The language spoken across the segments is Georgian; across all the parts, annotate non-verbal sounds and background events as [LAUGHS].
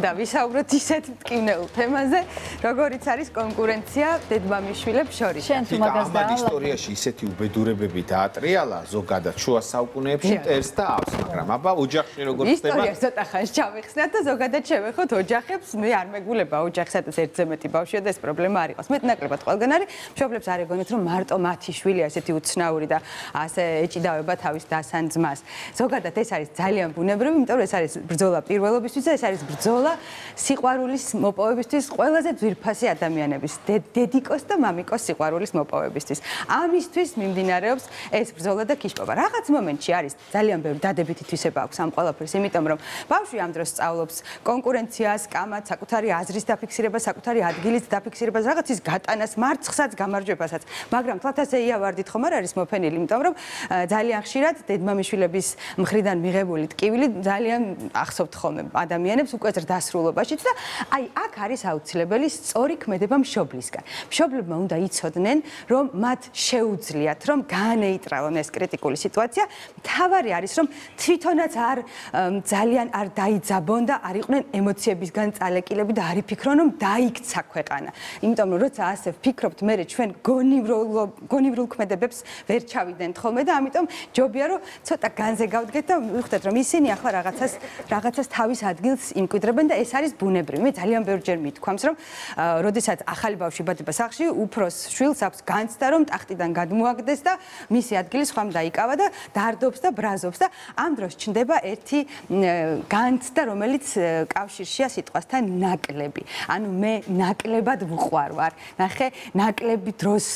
უნდა ვისაუბროთ ისეთ მტკივნეულ თემაზე, როგორიც არის კონკურენცია დედმამიშვილებს შორის. შენ თუ მაგას და ამ ისტორიაში ისეთი უბედურებები დაატრიალა ზოგადად შუა საუკუნეებში მტერს და ავს, მაგრამ აბა ოჯახში როგორ ხდება? ისტორია ცოტა ხანს ჩავეხსნათ და ზოგადად შევეხოთ ოჯახებს, მე არ მეგულება ოჯახს, სადაც ერთზე მეტი ბავშვია და ეს პრობლემა არ იყოს. მეტნაკლებად ყველგან არის. მშობლებს არ ეგონათ რომ მარტო მათი შვილია ესეთი უცნაური და ასე ეჭიდავება თავის დასან ძმას. ზოგადად ეს არის ძალიან ბუნებრივი, იმიტომ რომ ეს არის ბრძოლა პირველობისთვის და ეს არის ბრძოლა სიყვარულის მოპოვებისთვის ყველაზე ძვირფასი ადამიანების, დედიკოს და მამიკოს სიყვარულის მოპოვებისთვის. ამისთვის მიმდინარეობს ეს ბრძოლა და ქიშპობა. რაღაც მომენტში არის ძალიან ბევრი დადებითი თვისება აქვს ამ ყველაფერს, იმიტომ რომ ბავშვი ამ დროს სწავლობს კონკურენციას, კამათს, საკუთარი აზრის დაფიქსირებას, საკუთარი ადგილის დაფიქსირებას, რაღაცის გატანას, მარცხსაც, გამარჯვებასაც. მაგრამ თათასე იავარდით ხომ არ არის მოფენილი, იმიტომ რომ ძალიან ხშირად დედმამიშვილების მხრიდან მიღებული ტკივილი ძალიან ახსოვთ ხოლმე ადამიანებს უკვე ზრდასრულობაშიც და აი აქ არის აუცილებელი სწორი ქმედება მშობლისგან. მშობლებმა უნდა იცოდნენ, რომ მათ შეუძლიათ რომ განეიტრალონ ეს კრიტიკული სიტუაცია. თავარი არის რომ თვითონაც არ ძალიან არ დაიძაბონ და არ იყვნენ ემოციებისგან წალეკილები და არ იფიქრონ რომ დაიქცა ქვეყანა. იმიტომ რომ როცა ასე ვფიქრობთ, მე ჩვენ გონივრულ გონივრულ ქმედებებს ვერ ჩავიდენთ ხოლმე და ამიტომ ჯობია რომ ცოტა განზე გავდგეთ და ვიხდეთ რომ ისინი ახლა რაღაცას რაღაცას თავის ადგილს იმკვიდრებენ და ეს არის ბუნებრივი. მე ძალიან ბევრჯერ მithქვამს, რომ როდესაც ახალი ბავშვი ბადება სახლში, უფროს შვილს აქვს განცდა, რომ ტახტიდან გადმოაგდეს და მისი ადგილი სხვამ დაიკავა და დარდობს და ბრაზობს და ამ დროს ჩნდება ერთი განცდა, რომელიც კავშირშია სიტყვასთან ნაკლები. ანუ მე ნაკლებად ვუყვარ ვარ. ნახე, ნაკლები დროს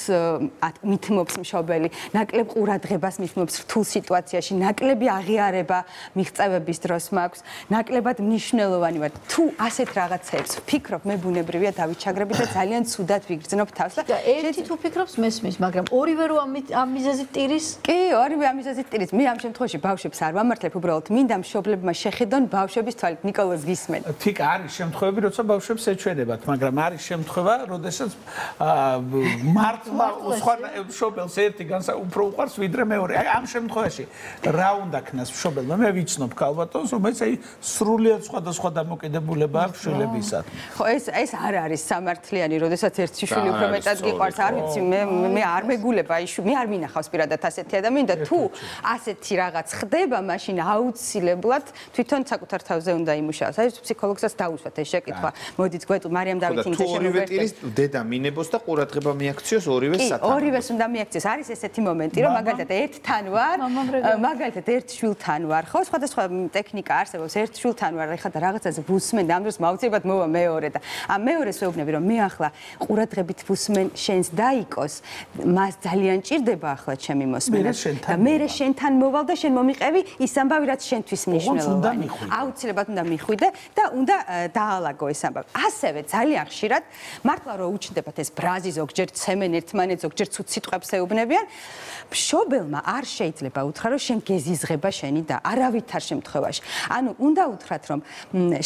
მithმობს მშობელი, ნაკლებ ყურადღებას მithმობს რთულ სიტუაციაში, ნაკლები აღიარება მიღწევების დროს მაქვს. ნაკლებად მნიშვნელოვანი ვარ. თუ ასეთ რაღაცებს ვფიქრობ, მე ბუნებრივია დავიჩაგრები და ძალიან ცუდად ვიგრძნობ თავს და ერთი თუ ფიქრობს მესმის, მაგრამ ორივე რო ამ მიზეზით ტირის? კი, ორივე ამ მიზეზით ტირის. მე ამ შემთხვევაში ბავშვებს არ ვამართლებ, უბრალოდ მინდა მშობლებმა შეხედონ ბავშვების თვალით. ნიკოლოზ გისმენ. თიკ არის შემთხვევები, როცა ბავშვებს ეჩვენებათ, მაგრამ არის შემთხვევა, როდესაც მართლა სხვა მშობელს ერთი განსა უფრო უყვარს ვიდრე მეორე. აი ამ შემთხვევაში რა უნდა ქნას მშობელმა? მე ვიცნობ ქალბატონს, რომელიც აი სრულიად სხვადასხვა დამოკიდებულება აქვს შვილებისად. ხო, ეს ეს არ არის სამართლიანი, როდესაც ერთი შვილი უფრო მეტად გიყვარს, არ ვიცი, მე მე არ მეგულება, აი მე არ მინახავს პირადად ასეთი ადამიანი და თუ ასეთი რაღაც ხდება, მაშინ აუცილებლად თვითონ საკუთარ თავზე უნდა იმუშაოს. აი ფსიქოლოგსაც დაუშვათ ეს შეკითხვა. მოდით გვეტყვი მარიამ დავითინზე შემოვიდეთ. ორივე ტირის დედა მინებოს და ყურადღება მიაქციოს ორივე სათან. ორივეს უნდა მიაქციოს. არის ესეთი მომენტი, რომ მაგალითად ერთთან ვარ, მაგალითად ერთ შვილთან ვარ, ხო? სხვადასხვა ტექნიკა არსებობს. ერთ შვილთან ვარ, ეხლა და რაღაცაზე ვუსმენ და ამ დროს მაუცილებლად მოვა მეორე და ამ მეორეს ვეუბნები, რომ მე ახლა ყურადღებით ვუსმენ შენს დაიკოს, მას ძალიან ჭირდება ახლა ჩემი მოსმენა. და მე შენთან მოვალ და შენ მომიყევი ის ამბავი, რაც შენთვის მნიშვნელოვანია. აუცილებლად უნდა მიხვიდე და უნდა დაალაგო ეს ამბავი. ასევე ძალიან ხშირად მართლა რომ უჩნდებათ ეს ბრაზი ზოგჯერ ცემენ ერთმანეთს, ზოგჯერ ცუც სიტყვებს ეუბნებიან, მშობელმა არ შეიძლება უთხრა რომ შენ გეზიზღება შენი და არავითარ შემთხვევაში. ანუ უნდა უთხრათ რომ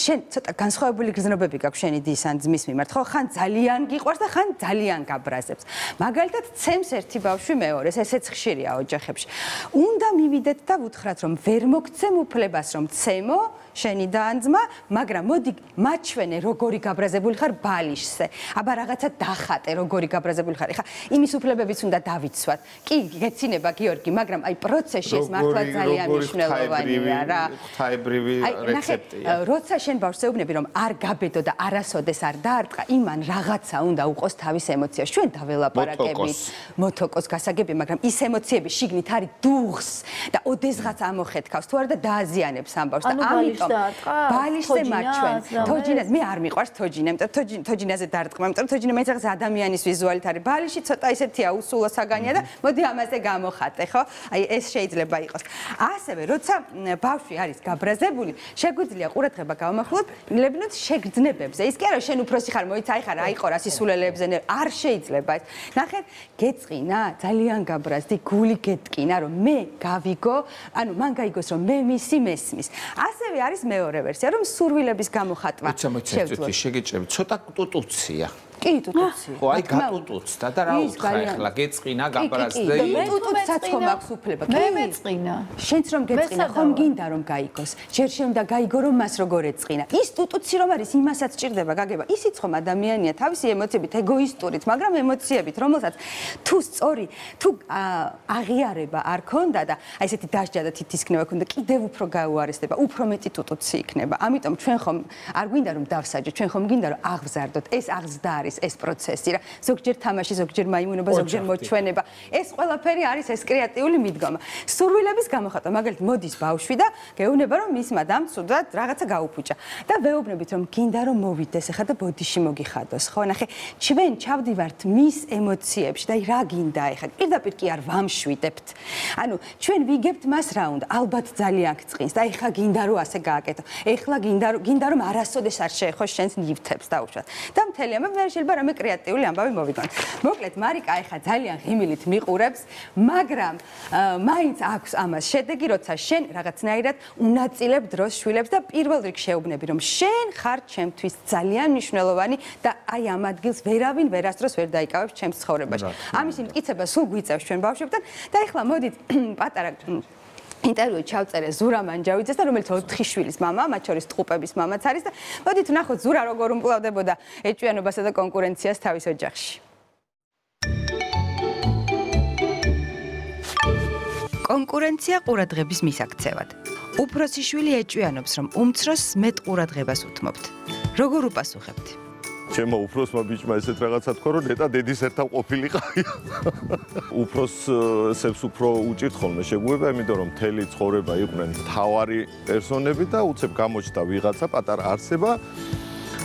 შენ ცოტა განსხვავებული გრძნობები გაქვს შენი დის ან ძმის მიმართ, ხო? ხან ძალიან გიყვარს და ხან ძალიან გაბრაზებს. მაგალითად, ცემს ერთი ბავშვი მეორეს, ესეც ხშირია ოჯახებში. უნდა მივიდეთ და უთხრათ რომ ვერ მოგცემ უფლებას რომ ცემო შენი დაანძმა, მაგრამ მოდი მაჩვენე როგორი გაბრაზებული ხარ ბალიშზე. აბა რაღაცა დახატე როგორი გაბრაზებული ხარ. ეხა იმის უფლებებიც უნდა დავიცვათ. კი, გეცინება გიორგი, მაგრამ აი პროცესში ეს მართლა ძალიან მნიშვნელოვანია რა. ხაებრივი რეცეპტია. როცა შენ ბავშვს ეუბნები რომ არ გაბედო და არასოდეს არ დაარტყა, იმან რაღაცა უნდა უყოს თავის ემოციას. ჩვენ დაველაპარაკებით მotokos გასაგები, მაგრამ ის ემოციები შიგნით არის დუღს და ოდესღაც ამოხეთქავს თუ არა და დააზიანებს ამბავს და ამიტომ ბალიშზე მარჩვენ. თოჯინა მე არ მიყვარს თოჯინა, იმიტომ თოჯინაზე დარტყმა, იმიტომ თოჯინა მეც რაღაც ადამიანის ვიზუალით არის. ბალიში ცოტა ისეთია უსულა საგანია და მოდი ამაზე გამოხატე, ხო? აი ეს შეიძლება იყოს. ასევე, როცა ბავშვი არის გაბრაზებული, შეგვიძლია ყურადღება გავამახვილოთ ლებნოთ შეგრძნებებზე. ის კი არა შენ უფროსი ხარ, მოიცაი ხარ, აიყო რა სისულელეებზე, არ შეიძლება ეს. ნახეთ, გეწყინა, ძალიან გაბრაზდი, გული გეტკინა, რომ მე გავიგო, ანუ მან გაიგოს, რომ მე მისი მესმის. ასევე არის მეორე ვერსია, რომ სურვილების გამოხატვა შეძლო. ცოტა შეგეჭები, ცოტა ტუტუცია. კი, ტუტუცი. ხო, აი გატუტუცდა და რა უთხრა ახლა გეწყინა კი, კი, კი. მე ტუტუცსაც ხომ აქვს უფლება? მე კი. მეწყინა. შენც რომ გეწყინა, მე ხომ გინდა რომ გაიგოს? ჯერ შემდა გაიგო რომ მას როგორ ეწყინა. ის ტუტუცი რომ არის, იმასაც ჭირდება გაგება. ისიც ხომ ადამიანია თავისი ემოციებით, ეგოისტურით, მაგრამ ემოციებით, რომელსაც თუ სწორი, თუ აღიარება არ ქონდა და აი ესეთი დასჯა და თითისქნება ქონდა, კიდევ უფრო გაუარესდება, უფრო მეტი ტუტუცი იქნება. ამიტომ ჩვენ ხომ არ გვინდა რომ დავსაჯოთ, ჩვენ ხომ გინდა რომ აღზარდოთ. ეს აღზრდა არის ეს პროცესი რა. ზოგჯერ თამაში, ზოგჯერ მაიმუნობა, ზოგჯერ მოჩვენება. ეს ყველაფერი არის ეს კრეატიული მიდგომა. სურვილების გამოხატვა, მაგალითად, მოდის ბავშვი და გეუბნება რომ მისმა დამცუდად რაღაცა გაუფუჭა და ვეუბნებით რომ გინდა რომ მოვიდეს ახლა და ბოდიში მოგიხადოს. ხო, ნახე, ჩვენ ჩავდივართ მის ემოციებში და აი რა გინდა ახლა? პირდაპირ კი არ ვამშვიდებთ. ანუ ჩვენ ვიგებთ მას რა უნდა? ალბათ ძალიან გწყინს და ახლა გინდა რომ ასე გააკეთო. ახლა გინდა გინდა რომ არასოდეს არ შეეხო შენს ნივთებს დაუშვათ. და მთელი ამბავი მე შეიძლება რამე კრეატიული ამბავი მოვიგონ. მოკლედ მარიკა ახლა ძალიან ღიმილით მიყურებს, მაგრამ მაინც აქვს ამას შედეგი, როცა შენ რაღაცნაირად უნაწილებ დროს შვილებს და პირველ რიგში შეუბნები რომ შენ ხარ ჩემთვის ძალიან მნიშვნელოვანი და აი ამ ადგილს ვერავინ ვერასდროს ვერ დაიკავებს ჩემს ცხოვრებაში. ამის იმტკიცება სულ გვიწევს ჩვენ ბავშვებთან და ახლა მოდით პატარა ინტერვიუ ჩავწერე ზურა მანჯავიძეს და რომელიც 4 შვილის мама, მათ შორის ტყუპების მამაც არის და მოდით ვნახოთ ზურა როგორ უმკლავდებოდა ეჭვიანობასა და კონკურენციას თავის ოჯახში. კონკურენცია ყურადღების მისაქცევად. უფროსი შვილი ეჭვიანობს, რომ უმცროსს მეტ ყურადღებას უთმობთ. როგორ უპასუხებთ? ჩემო უფროსმა ბიჭმა ესეთ რაღაცა თქვა რომ ნეტა დედის ერთად ყოფილიყავი. [LAUGHS] უფროსებს უფრო უჭირთ ხოლმე შეგუება, იმიტომ რომ მთელი ცხოვრება იყვნენ თავარი პერსონები და უცებ გამოჩნდა ვიღაცა პატარა არსება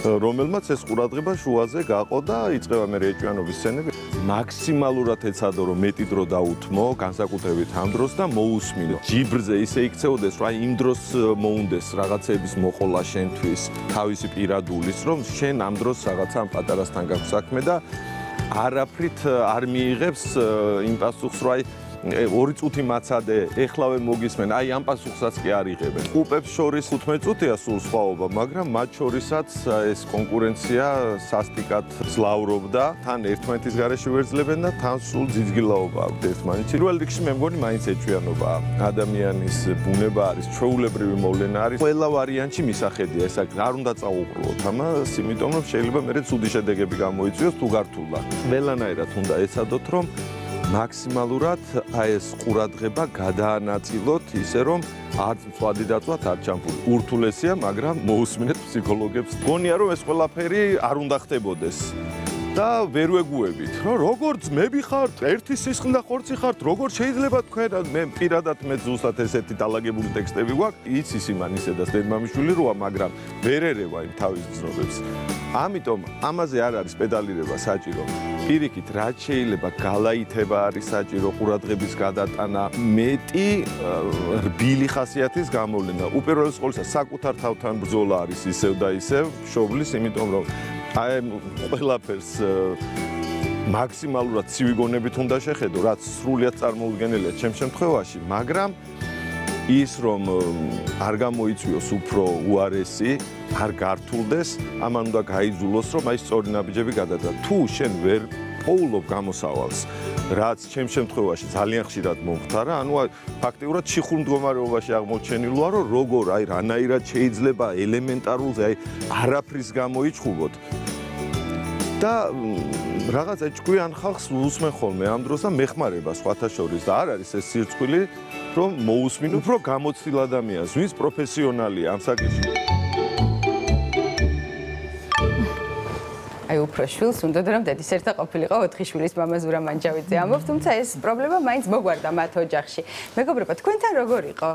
რომელმაც ეს ყურადღება შუაზე გაყო და იწყება მე რეჭვიანობის სცენები. მაქსიმალურად ეცადო რომ მეტი დრო დაუთმო, განსაკუთრებით ამ დროს და მოусმინო. ჯიბრზე ისე იქცეოდეს, რომ აი იმ დროს მოუნდეს რაღაცების მოყოლა შენთვის, თავისი პირადულის, რომ შენ ამ დროს რაღაცა ამ პატარასთან გაქვს საქმე და არაფრით არ მიიღებს იმ პასუხს, რომ აი ორი წუთი მაცადე, ეხლავე მოგისმენ, აი ამ პასუხსაც კი არ იღებენ. უპებს შორის 15 წუთია სულ სხვაობა, მაგრამ მათ შორისაც ეს კონკურენცია სასტიკად ძლავრობდა, თან ერთმანეთის გარეშე ვერძლებენ და თან სულ ძიძგილაობა აქვს ერთმანეთს. პირველ რიგში მე მგონი მაინც ეჭვიანობა ადამიანის ბუნება არის, ჩვეულებრივი მოვლენა არის. ყველა ვარიანტში მისახედია, ეს არ უნდა წაუყროთ ამას, იმიტომ რომ შეიძლება მე ცუდი შედეგები გამოიწვიოს თუ გართულა. ყველანაირად უნდა ეცადოთ, რომ მაქსიმალურად აი ეს ყურადღება გადაანაწილოთ ისე რომ არც მწვადი დაწვათ არ ჩამფული. ურთულესია, მაგრამ მოусმინეთ ფსიქოლოგებს. გონია რომ ეს ყველაფერი არ უნდა ხდებოდეს. და ვერ ვეგუებით, რომ როგორ ძმები ხართ, ერთი სისხლი და ხორცი ხართ, როგორ შეიძლება თქვენ მე პირადად მე ზუსტად ესეთი დაალაგებული ტექსტები გვაქვს, იცის იმანისე და დედმამიშვილი როა, მაგრამ ვერ ერევა იმ თავის გზნობებს. ამიტომ ამაზე არ არის პედალირება საჭირო. პირიქით, რაც შეიძლება გალაითება არის საჭირო ყურადღების გადატანა, მეტი რბილი ხასიათის გამოვლენა. უპირველეს ყოვლისა, საკუთარ თავთან ბრძოლა არის ისევ და ისევ შობლის, იმიტომ რომ აი ყველაფერს მაქსიმალურად ცივი გონებით უნდა შეხედო, რაც სრულიად წარმოუდგენელია ჩემ შემთხვევაში, მაგრამ ის რომ არ გამოიწვიოს უფრო უარესი, არ გართულდეს, ამან უნდა გაიძულოს, რომ აი სწორი ნაბიჯები გადადა. თუ შენ ვერ პოულობ გამოსავალს, რაც ჩემ შემთხვევაში ძალიან ხშირად მომხდარა, ანუ ფაქტიურად ჩიხურ მდგომარეობაში აღმოჩენილოა, რომ როგორ აი რანაირად შეიძლება ელემენტარულზე აი არაფრის გამოიჩხუბოთ. და რაღაც ეჭკვიან ხალხს უსმენ ხოლმე ამ დროს და მეხმარება სხვათა შორის და არ არის ეს სირცხვილი რომ მოусმინო უფრო გამოცდილ ადამიანს, ვინც პროფესიონალია ამ საკითხში. აი უფრო შვილს უნდოდა რომ დედის ერთა ყოფილიყო 4 შვილის მამა ზურა მანჯავიძე ამბობს, თუმცა ეს პრობლემა მაინც მოგვარდა მათ ოჯახში. მეგობრებო, თქვენთან როგორ იყო?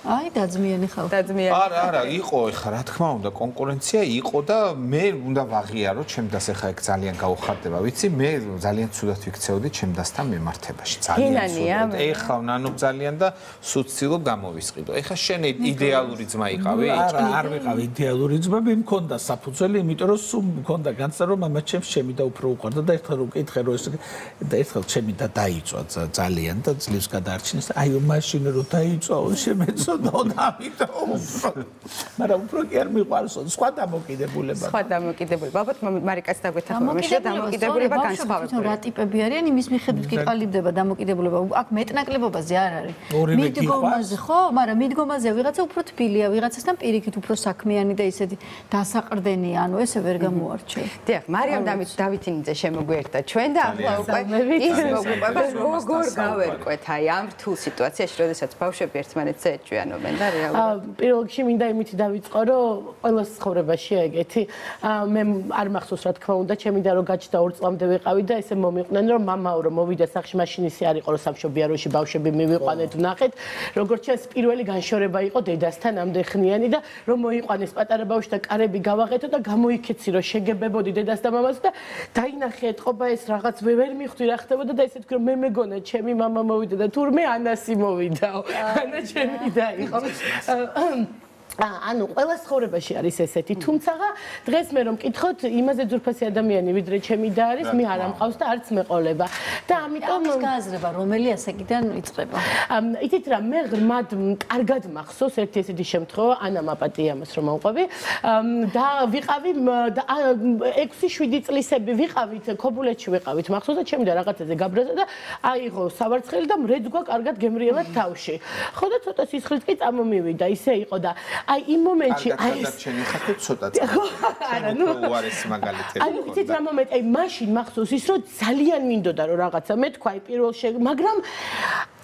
აი დაძმიანი ხალხი. დაძმიანი. არა, არა, იყო ეხა რა თქმა უნდა კონკურენცია იყო და მე უნდა ვაღიარო ჩემდას ეხა ეგ ძალიან გაუხარდება. ვიცი, მე ძალიან ცუდად ვიქცეოდი ჩემდასთან მემართებაში. ძალიან ცუდად. ეხა ნანო ძალიან და სუცილობ გამოვისყიდო. ეხა შენ იდეალური ძმა იყავი? არა, არ ვიყავი იდეალური ძმა, მე მქონდა საფუძველი, იმიტომ რომ სულ მქონდა განცდა რომ მამა ჩემს ჩემი და უფრო უყვარდა და ერთხელ რომ კითხე რომ ეს და ერთხელ ჩემი და დაიწვა ძალიან და ძლივს გადაარჩინეს. აი მაშინ რომ დაიწვაო შემეცო მომწონდა და ამიტომ მაგრამ უფრო კი არ მიყვარსო. სხვა დამოკიდებულება. სხვა დამოკიდებულება. ალბათ მარიკაც დაგვეთახმება მაშინ დამოკიდებულება განსხვავებული. რა ტიპები არიან? იმის მიხედვით კი ყალიბდება დამოკიდებულება. აქ მეტნაკლებობაზე არ არის. მიდგომაზე ხო მაგრამ მიდგომაზე ვიღაცა უფრო თბილია ვიღაცასთან პირიქით უფრო საქმიანი და ისეთი დასაყრდენი ანუ ესე ვერ გამოარჩევ. დიახ მარიამ დავითინიძე შემოგვიერთა ჩვენ და ახლა უკვე ის მოგვიყვება როგორ გავერკვეთ აი ამ რთულ სიტუაციაში როდესაც ბავშვები ერთმანეთს მოგვიანობენ და რეალურად. პირველ რიგში მინდა იმით დავიწყო, რომ ყოველს ცხოვრებაში ეგეთი მე არ მახსოვს რა თქმა უნდა, ჩემი და რომ გაჩნდა ორ წლამდე ვიყავი და ესე მომიყვნენ რომ მამაო რომ მოვიდა სახში მაშინ ისე არ იყო რომ სამშობიაროში ბავშვები მივიყვანეთ ვნახეთ, როგორც ჩანს პირველი განშორება იყო დედასთან ამდეხნიანი და რომ მოიყვანეს პატარა ბავშვი და კარები გავაღეთო და გამოიქეცი რომ შეგებებოდი დედას და მამას და დაინახე ეთყობა ეს რაღაც ვერ მიხვდი რა ხდებოდა და ესე თქვი რომ მე მეგონა ჩემი მამა მოვიდა და თურმე ანასი მოვიდაო. ანა ჩემი და mij. [CLEARS THROAT] ანუ ყველა ცხოვრებაში არის ესეთი, თუმცა დღეს მე რომ მკითხოთ, იმაზე ძურფასი ადამიანი ვიდრე ჩემი და არის, მე არ ამყავს და არც მეყოლება. და ამიტომ ის გააზრება, რომელი ასაკიდან იწყება? იცით რა, მე ღრმად კარგად მახსოვს ერთი ესეთი შემთხვევა, ანა მაპატიამას რომ მომყვები. და ვიყავი 6-7 წლისები ვიყავით ქობულეთში ვიყავით, მახსოვს და ჩემი და რაღაცაზე გაბრაზა და აიღო სავარცხელი და მრეძგვა კარგად გემრიელა თავში. ხო და ცოტა სისხლიც კი წამომივიდა, ისე იყო და აი იმ მომენტში აი ეს შენი ხათე ცოტა არა ნუ უარეს მაგალითები აი იცით რა მომენტი აი მაშინ მახსოვს ის რომ ძალიან მინდოდა რომ რაღაცა მე თქვა აი პირველ შე მაგრამ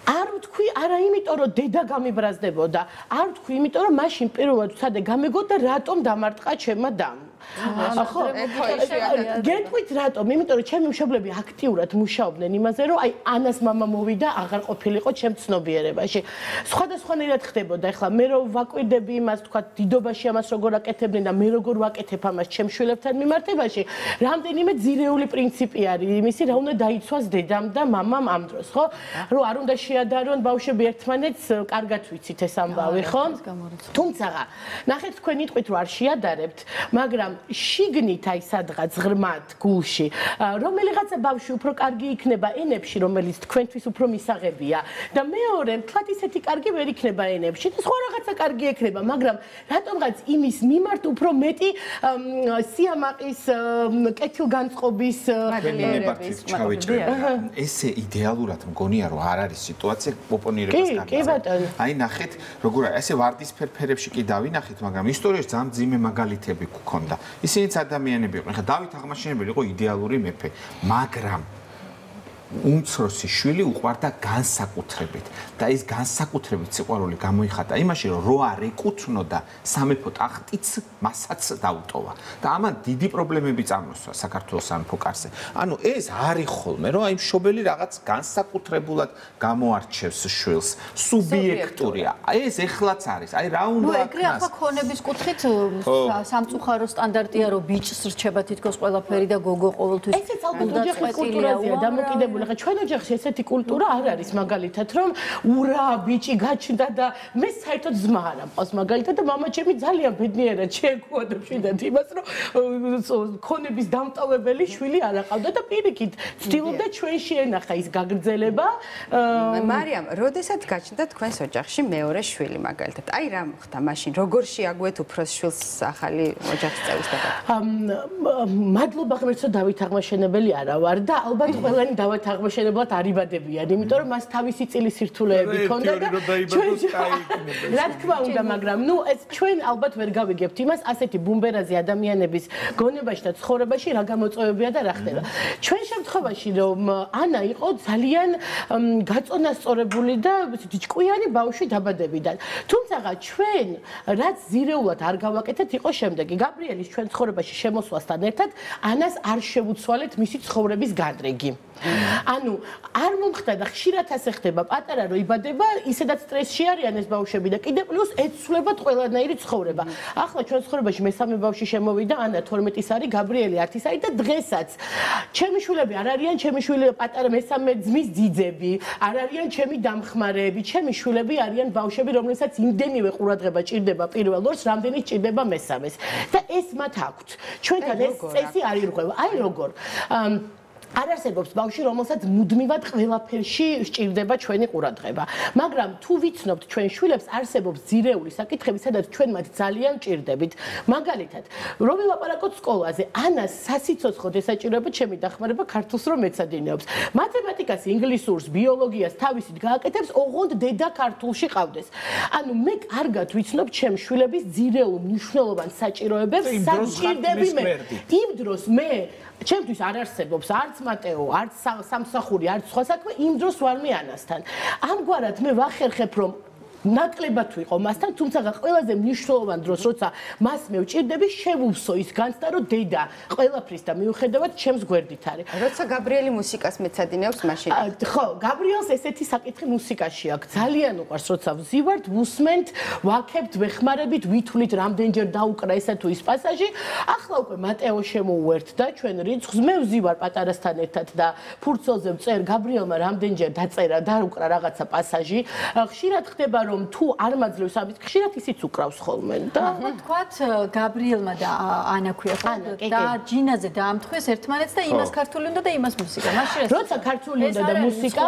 არ ვთქვი არა იმიტომ რომ დედა გამიბრაზდებოდა. არ ვთქვი იმიტომ რომ მაშინ პირველად ვცადე გამეგო და რატომ დამარტყა ჩემმა დამ ხო გეტყვით რატომ იმიტომ რომ ჩემი მშობლები აქტიურად მუშაობდნენ იმაზე რომ აი ანას мама მოვიდა აღარ ყოფილიყო ჩემ ცნობიერებაში სხვადასხვანაირად ხდებოდა ეხლა მე რომ ვაკვირდები იმას თქვა დიდობაში ამას როგორ აკეთებდნენ და მე როგორ ვაკეთებ ამას ჩემ შვილებთან მიმართებაში რამდენიმე ძირეული პრინციპი არის იმისი რა უნდა დაიცვას დედამ და მამამ ამ დროს ხო რომ არ უნდა შეადარონ ბავშვები ერთმანეთს კარგად ვიცით ეს ამბავი ხო თუმცა ნახეთ თქვენ იტყვით რომ არ შეადარებთ მაგრამ შიგნით აი სადღაც ღრმად გულში. რომელიღაცა ბავშვი უფრო კარგი იქნება ენებში რომელიც თქვენთვის უფრო მისაღებია? და მეორე თქვათ ისეთი კარგი ვერ იქნება ენებში. და სხვა რაღაცა კარგი ექნება მაგრამ რატომღაც იმის მიმართ უფრო მეტი სიამაყის კეთილგანწყობის მაგალითად ჩავიჭრება ესე იდეალურად მგონია რომ არ არის სიტუაცია ოპონირებას კარგი აი ნახეთ როგორ არის. ესე ვარდის ფერფერებში კი დავინახეთ მაგრამ ისტორიაში ძალიან ძიმე მაგალითები გქონდა ისინიც ადამიანები იყვნენ. ხა დავით აღმაშენებელი იყო იდეალური მეფე, მაგრამ უმცროსი შვილი უყვარდა განსაკუთრებით და ეს განსაკუთრებით სიყვარული გამოიხატა იმაში რომ რო არ ეკუთვნოდა სამეფო ტახტიც მასაც დაუტოვა. და ამან დიდი პრობლემები წამოსვა საქართველოს სამეფო კარზე. ანუ ეს არის ხოლმე რომ აი მშობელი რაღაც განსაკუთრებულად გამოარჩევს შვილს. სუბიექტურია. ეს ეხლაც არის. აი რა უნდა აქ ნუ ეგრე ახლა ქონების კუთხით სამწუხარო სტანდარტია რომ ბიჭს რჩება თითქოს ყველაფერი და გოგო ყოველთვის ესეც ალბათ ოჯახის კულტურაზეა. დამოკიდებული მოგებული. ხა ჩვენ ოჯახში ესეთი კულტურა არ არის მაგალითად, რომ ურა ბიჭი გაჩნდა და მე საერთოდ ზმა არ ამყავს მაგალითად და მამაჩემი ძალიან ბედნიერად შეეგუა და მშვიდად იმას, რომ ქონების დამტოვებელი შვილი არ აყავდა და პირიქით ცდილობდა ჩვენ შეენახა ის გაგრძელება. მარიამ, როდესაც გაჩნდა თქვენს ოჯახში მეორე შვილი მაგალითად, აი რა მოხდა მაშინ? როგორ შეაგვეთ უფროს შვილს ახალი ოჯახის წევრის დაბადება? მადლობა ღმერთო დავით აღმაშენებელი არა ვარ და ალბათ [COUGHS] ყველანი დავით აღმაშენებლად არიბადებიან, იმიტომ რომ მას თავისი წილი სირთულეები ჰქონდა და ჩვენ რა თქმა უნდა, მაგრამ ნუ ეს ჩვენ ალბათ ვერ გავიგებთ იმას, ასეთი ბუმბერაზი ადამიანების გონებაში და ცხოვრებაში რა გამოწვევებია და რა ხდება. ჩვენ შემთხვევაში რომ ანა იყო ძალიან გაწონასწორებული და ისეთი ჭკვიანი ბავშვი დაბადებიდან. თუმცა ჩვენ რაც ზირეულად არ გავაკეთეთ იყო შემდეგი. გაბრიელის ჩვენ ცხოვრებაში შემოსვლასთან ერთად ანას არ შევუცვალეთ მისი ცხოვრების განრიგი. ანუ არ მომხდა და ხშირად ასე ხდება. პატარა რო იბადება ისედაც სტრესში არიან ეს ბავშვები და კიდე პლუს ეცვლებათ ყველანაირი ცხოვრება. ახლა ჩვენ ცხოვრებაში მესამე ბავშვი შემოვიდა ანა 12-ის არის გაბრიელი 10-ის არის და დღესაც ჩემი შვილები არ არიან ჩემი შვილები პატარა მესამე ძმის ძიძები არ არიან ჩემი დამხმარეები. ჩემი შვილები არიან ბავშვები რომლებსაც იმდენივე ყურადღება ჭირდება პირველ ორს რამდენი ჭირდება მესამეს. და ეს მათ აქვთ. ჩვენთან ეს წესი არ ირღვევა. აი როგორ არ არსებობს ბავშვი, რომელსაც მუდმივად ყველაფერში სჭირდება ჩვენი ყურადღება. მაგრამ თუ ვიცნობთ ჩვენ შვილებს არსებობს ძირეული საკითხები, სადაც ჩვენ მათ ძალიან ჭირდებით. მაგალითად, რომ ვილაპარაკოთ სკოლაზე, ანას სასიცოცხლო ესაჭიროება ჩემი დახმარება ქართულს რომ ეცადინეობს. მათემატიკას, ინგლისურს, ბიოლოგიას თავისით გააკეთებს, ოღონდ დედა ქართულში ყავდეს. ანუ მე კარგად ვიცნობ ჩემ შვილების ძირეულ მნიშვნელოვან საჭიროებებს, საჭირდები მე. იმ დროს მე ჩემთვის არ არსებობს არც მატეო, არც სამსახური, არც სხვა საქმე, იმ დროს ვარ მე ანასთან. ამგვარად მე ვახერხებ რომ ნაკლებად ვიყო მასთან, თუმცა ყველაზე მნიშვნელოვან დროს, როცა მას მე ვჭირდები, შევუსო ის განცდა, რომ დედა ყველაფრის და მიუხედავად ჩემს გვერდით არის. როცა გაბრიელი მუსიკას მეცადინეობს მაშინ. ხო, გაბრიელს ესეთი საკითხი მუსიკაში აქვს. ძალიან უყვარს, როცა ვზივართ, ვუსმენთ, ვაკებთ, ვეხმარებით, ვითვლით რამდენჯერ დაუკრა ესა თუ ის პასაჟი. ახლა უკვე მატეო შემოუერთ და ჩვენ რიცხვს მე ვზივარ პატარასთან ერთად და ფურცელზე ვწერ გაბრიელმა რამდენჯერ დაწერა და უკრა რაღაცა პასაჟი. ხშირად ხდება რომ რომ თუ არ მაძლევს ამის ხშირად ისიც უკრავს ხოლმე და თქვათ გაბრიელმა და ანა ქვია ხო? და ჯინაზე დაამთხვეს ერთმანეთს და იმას ქართული უნდა და იმას მუსიკა. მაშინ როცა ქართული უნდა და მუსიკა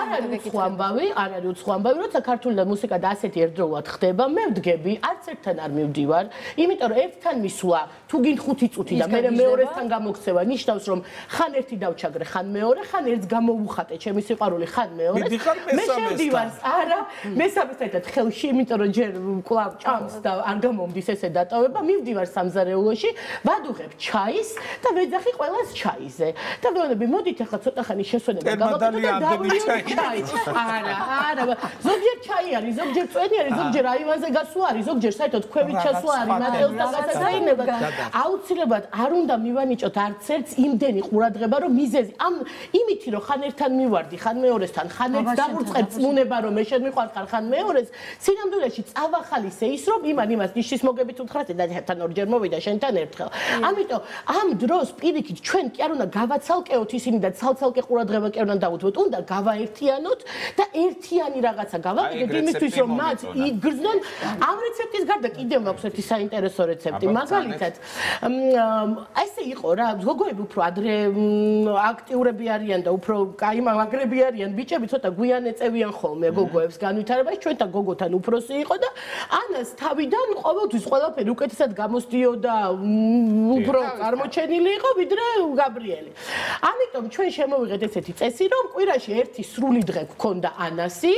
არ არის უცხო ამბავი არ არის უცხო ამბავი როცა ქართული და მუსიკა და ასეთი ერთდროულად ხდება მე ვდგები არც ერთთან არ მივდივარ. იმიტომ რომ ერთთან მისვლა თუ გინ ხუთი წუთი და მე მეორესთან გამოგცევა ნიშნავს რომ ხან ერთი დავჩაგრე ხან მეორე ხან ერთს გამოუხატე ჩემი სიყვარული ხან მეორეს მე შევდივარ არა მესამესთან ერთად ხელში, იმიტომ რომ ჯერ კლავ ჭამს და არ გამომდის ესე დატოვება, მივდივარ სამზარეულოში, ვადუღებ ჩაის და ვეძახი ყველას ჩაიზე. და ვეუბნები, მოდით ახლა ცოტა ხანი შესვენება გავაკეთოთ და დავიოთ ჩაი. არა, არა, ზოგჯერ ჩაი არის, ზოგჯერ წვენი არის, ზოგჯერ აივანზე გასვლა არის, ზოგჯერ საერთოდ ქვევით ჩასვლა არის, მატელს და გასაცინებლად. აუცილებლად არ უნდა მივანიჭოთ არც ერთს იმდენი ყურადღება, რომ მიზეზი ამ იმითი რომ ხან ერთთან მივარდი, ხან მეორესთან, ხან ერთს დავურწყებ წმუნება რომ მე შენ მიყვარხარ, ხან მეორეს სინამდვილეში წავახალისე ის რომ იმან იმას ნიშის მოგებით უთხრათ და ერთთან ორჯერ მოვიდა შენთან ერთხელ. ამიტომ ამ დროს პირიქით ჩვენ კი არ უნდა გავაცალკეოთ ისინი და ცალცალკე ყურადღება კი არ უნდა დავუთმოთ, უნდა გავაერთიანოთ და ერთიანი რაღაცა გავაკეთოთ იმისთვის რომ მათ იგრძნონ. ამ რეცეპტის გარდა. კიდევ მაქვს ერთი საინტერესო რეცეპტი. მაგალითად, ესე იყო რა, გოგოები უფრო ადრე აქტიურები არიან და უფრო კაი მაგრები არიან, ბიჭები ცოტა გვიან ეწევიან ხოლმე გოგოებს განვითარებაში, ჩვენ და გოგოთან უფროსი იყო და ანას თავიდან ყოველთვის ყველაფერი უკეთესად გამოსდიოდა უფრო წარმოჩენილი იყო ვიდრე გაბრიელი. ამიტომ ჩვენ შემოვიღეთ ესეთი წესი რომ კვირაში ერთი სრული დღე გქონდა ანასი,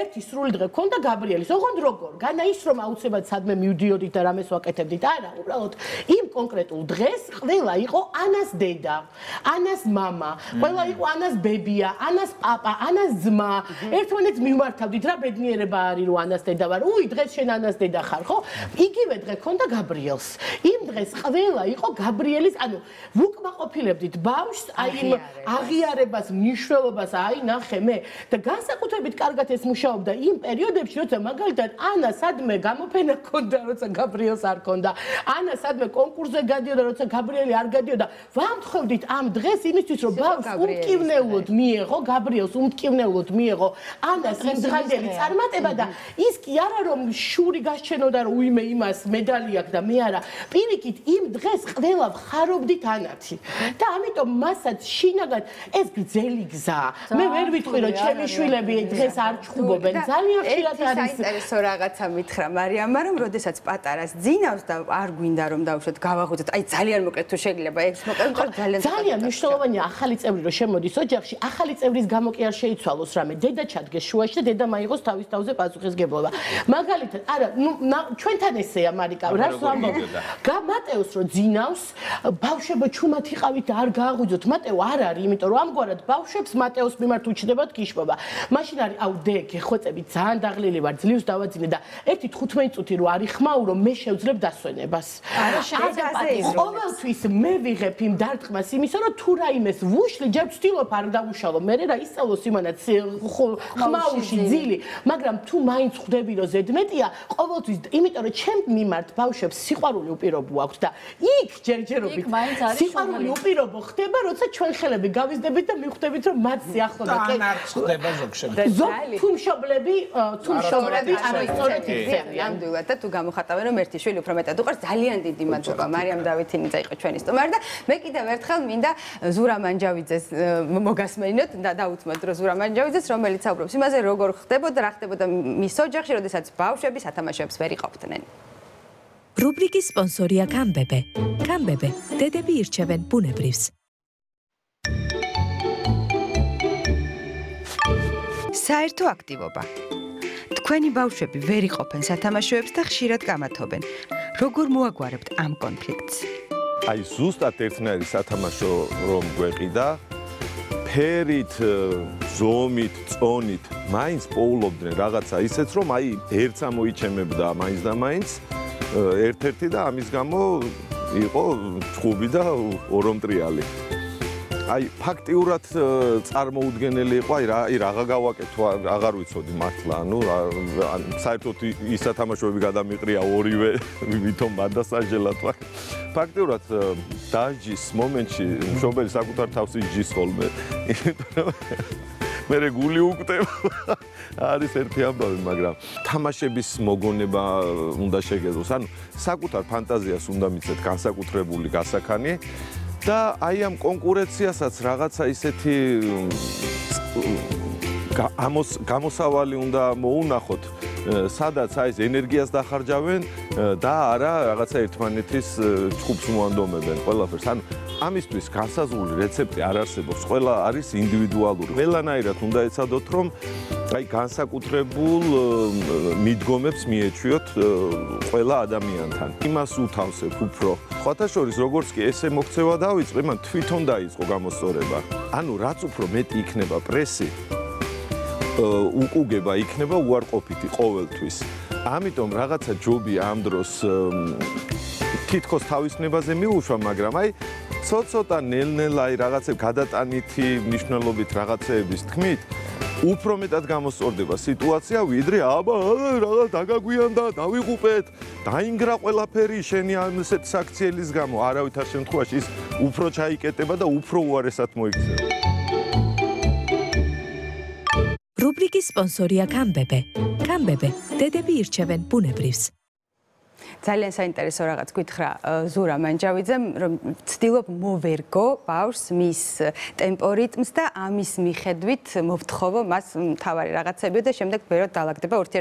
ერთი სრული დღე გქონდა გაბრიელის. ოღონდ როგორ? განა ის რომ აუცილებლად სადმე მივდიოდით და რამეს ვაკეთებდით? არა, უბრალოდ იმ კონკრეტულ დღეს ყველა იყო ანას დედა, ანას мама, ყველა იყო ანას ბებია, ანას პაპა, ანას ძმა. ერთმანეთს მიმართავდით რა ბედნიერება არის რომ ანას დედა ვარ. უი, დღეს შენ ანას დედა ხარ, ხო? იგივე დღე ქონდა გაბრიელს. იმ დღეს ყველა იყო გაბრიელის, ანუ ვუკმაყოფილებდით ბავშვს, აი იმ აღიარებას, მნიშვნელობას, აი ნახე მე და განსაკუთრებით კარგად ეს მუშაობდა იმ პერიოდებში, როცა მაგალითად ანა სადმე გამოფენა ქონდა, როცა გაბრიელს არ ქონდა. ანა სადმე პარკურზე გადიოდა, როცა გაბრიელი არ გადიოდა. ვამთხოვდით ამ დღეს იმისთვის, რომ ბავშვს უმტკივნეულოდ მიეღო, გაბრიელს უმტკივნეulod მიეღო ანას იმდღანდელი წარმატება და ის კი არა რომ შური გასჩენოდა რომ უიმე იმას მედალი აქვს და მე არა. პირიქით იმ დღეს ყველა ხარობდით ანათი და ამიტომ მასაც შინაგან ეს გრძელი გზა. მე ვერ ვიტყვი რომ ჩემი შვილები დღეს არ ჩხუბობენ. ძალიან ხშირად არის საინტერესო რაღაცა მითხრა მარიამ, მაგრამ როდესაც პატარას ძინავს და არ გვინდა რომ დავუშვათ გავახუცოთ აი ძალიან მოკლედ თუ შეიძლება ეს მოკლედ ძალიან ძალიან მნიშვნელოვანია ახალი წევრი რომ შემოდის ოჯახში ახალი წევრის გამო კი არ შეიცვალოს რამე დედა ჩადგეს შუაში და დედა მაიღოს თავის თავზე პასუხისგებლობა. მაგალითად, არა, ნუ ჩვენთან ესეა მარიკა, რას ვამბობ? გამატეოს რო ძინავს, ბავშვებო ჩუმად იყავით და არ გააღვიძოთ. მატეო არ არის, იმიტომ რომ ამგვარად ბავშვებს მატეოს მიმართ უჩნდებათ გიშობა. მაშინ არის, აუ დე, გეხვეწები, ძალიან დაღლილი ვარ, ძლივს დავაძინე და ერთი 15 წუთი რო არის ხმაურო, მე შევძლებ დასვენებას. არა, შეიძლება. ყოველთვის მე ვიღებ იმ დარტყმას იმისა, რომ თუ რაიმეს ვუშლი, ჯერ ვცდილობ არ დავუშალო, მე რა ისწავლოს იმანაც ხმაურში ძილი, მაგრამ თუ მაინც ხვდები რომ ზედმეტია, ყოველთვის, იმიტომ რომ ჩემ მიმართ ბავშვებს სიყვარული უპირობო აქვს და იქ ჯერჯერობით სიყვარული უპირობო ხდება, როცა ჩვენ ხელები გავიზდებით და მიხვდებით რომ მათ სიახლოვე. და კი. ხდება ზოგშემთხვევაში. ზოგ თუ მშობლები, თუ მშობლები არასწორად იქცევიან. ნამდვილად და თუ გამოხატავენ რომ ერთი შვილი უფრო მეტად უყარს, ძალიან დიდი მადლობა მარიამ დავითინიძე იყო ჩვენი სტუმარი და მე კიდევ ერთხელ მინდა ზურა მანჯავიძეს მოგასმენინოთ და დაუთმოთ რომ ზურა მანჯავიძეს რომელიც საუბრობს იმაზე როგორ ხდებოდა რა ხდებოდა მის ოჯახში როდესაც ბავშვები სათამაშოებს ვერ იყოფდნენ. რუბრიკის სპონსორია კამბებე კამბებე. დედები ირჩევენ ბუნებრივს. საერთო აქტივობა თქვენი ბავშვები ვერ იყოფენ სათამაშოებს და ხშირად გამათობენ როგორ მოაგვარებთ ამ კონფლიქტს აი ზუსტად ერთნაირი სათამაშო რომ გვეყიდა ფერით, ზომით, წონით, მაინც პოულობდნენ რაღაცა ისეც რომ აი ერთს ამოიჩემებდა მაინც და მაინც ერთ-ერთი და ამის გამო იყო ჭუბი და ორომტრიალი. აი ფაქტიურად წარმოუდგენელი იყო აი რა აი რაღა გავაკეთო აღარ ვიცოდი მართლა ანუ საერთოდ ის სათამაშოები გადამიყრია ორივე [LAUGHS] ვითომ მანდასაჟელად ვარ ფაქტიურად დაჯის მომენტში მშობელი საკუთარ თავს იჯის ხოლმე. მე რეგული უკტება [LAUGHS] არის ერთი ამბავი მაგრამ თამაშების მოგონება უნდა შეგეძლოს. ანუ საკუთარ ფანტაზიას უნდა მიცეთ განსაკუთრებული გასაქანი და აი ამ კონკურენციასაც რაღაცა ისეთი ამოს გამოსავალი უნდა მოუნახოთ სადაც აი ეს ენერგიას დახარჯავენ და არა რაღაცა ერთმანეთის ჭუბს მოანდომებენ ყველაფერს. ანუ ამისთვის განსაზღვრული რეცეპტი არ არსებობს ყველა არის ინდივიდუალური ყველანაირად უნდა ეცადოთ რომ აი განსაკუთრებულ მიდგომებს მიეჩვიოთ ყველა ადამიანთან იმას უთავსებ უფრო ხოთა შორის როგორც კი ესე მოქცევა დავიწყე, მან თვითონ დაიწყო გამოსწორება. ანუ რაც უფრო მეტი იქნება პრესი, უკუგება იქნება უარყოფითი ყოველთვის. ამიტომ რაღაცა ჯობი ამ დროს თითქოს თავისნებაზე მიუშვა, მაგრამ აი ცოტ-ცოტა ნელ-ნელა აი რაღაცე გადატანითი მნიშვნელობით რაღაცეების თქმით უფრო მეტად გამოსწორდება სიტუაცია, ვიდრე აბა რაღაც დაგაგვიანდა, დავიღუპეთ, დაინგრა ყველაფერი შენი ამ ესეთ საქციელის გამო, არავითარ შემთხვევაში ის უფრო ჩაიკეტება და უფრო უარესად მოიქცევა. რუბრიკის სპონსორია კამბებე. კამბებე, დედები ირჩევენ ბუნებრივს. ძალიან საინტერესო რაღაც გითხრა ზურა მანჯავიძემ რომ ცდილობ მოვერგო ბავშვს მის ტემპორიტმს და ამის მიხედვით მოვთხოვო მას თავარი რაღაცები და შემდეგ ბეროთ დაალაგდება ურთიერთ